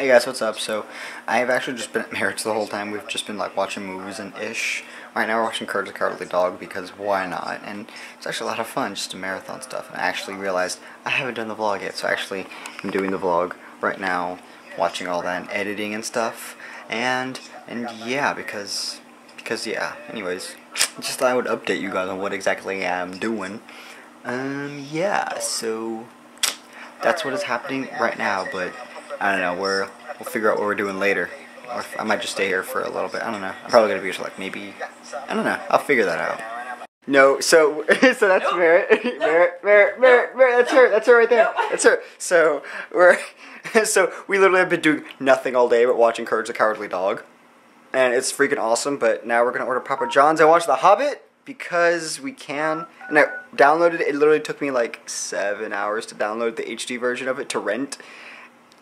Hey guys, what's up? So, I've actually just been at Merritt's the whole time. We've just been like watching movies and ish. Right now we're watching the Cowardly Dog because why not? And it's actually a lot of fun just to marathon stuff. And I actually realized I haven't done the vlog yet, so I actually I'm doing the vlog right now, watching all that and editing and stuff. And and yeah, because because yeah. Anyways, just thought I would update you guys on what exactly I'm doing. Um yeah, so that's what is happening right now, but I don't know. We're we'll figure out what we're doing later. Or I might just stay here for a little bit. I don't know. I'm probably gonna be here till like maybe. I don't know. I'll figure that out. No, so so that's nope. Merritt. Nope. Merritt, Merritt, Merritt, Merritt. That's her. That's her right there. Nope. That's her. So we're so we literally have been doing nothing all day but watching Courage the Cowardly Dog, and it's freaking awesome. But now we're gonna order Papa John's. I watched The Hobbit because we can, and I downloaded it. It literally took me like seven hours to download the HD version of it to rent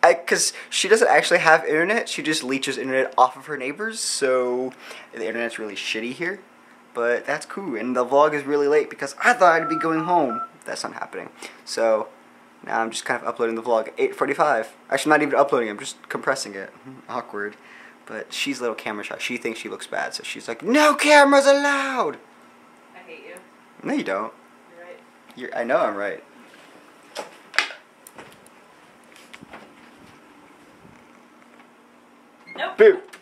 because she doesn't actually have internet. She just leeches internet off of her neighbors, so the internet's really shitty here. But that's cool, and the vlog is really late because I thought I'd be going home. That's not happening. So now I'm just kind of uploading the vlog at 8:45. Actually, not even uploading. I'm just compressing it. Awkward. But she's a little camera shy. She thinks she looks bad, so she's like, "No cameras allowed." I hate you. No, you don't. You're right. You're, I know I'm right. Nope. Boo.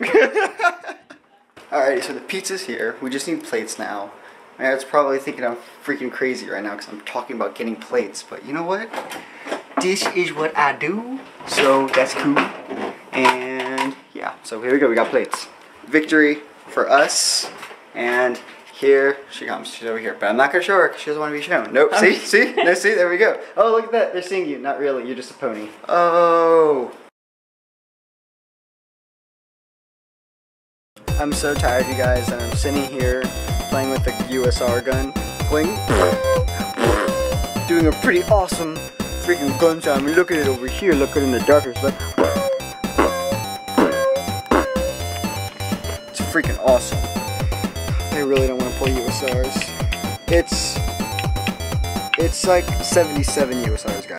Alrighty, so the pizza's here. We just need plates now. My dad's probably thinking I'm freaking crazy right now because I'm talking about getting plates, but you know what? This is what I do, so that's cool. And yeah, so here we go. We got plates. Victory for us, and here she comes. She's over here, but I'm not gonna show her because she doesn't want to be shown. Nope. Oh. see, see, no, see. There we go. Oh, look at that. They're seeing you. Not really. You're just a pony. Oh. I'm so tired, you guys, and I'm sitting here playing with the USR gun. Bling. Doing a pretty awesome freaking gun sound. I mean, look at it over here. Look at it in the dark. It's. It's freaking awesome. I really don't want to play USRs. It's. It's like 77 USRs, guys.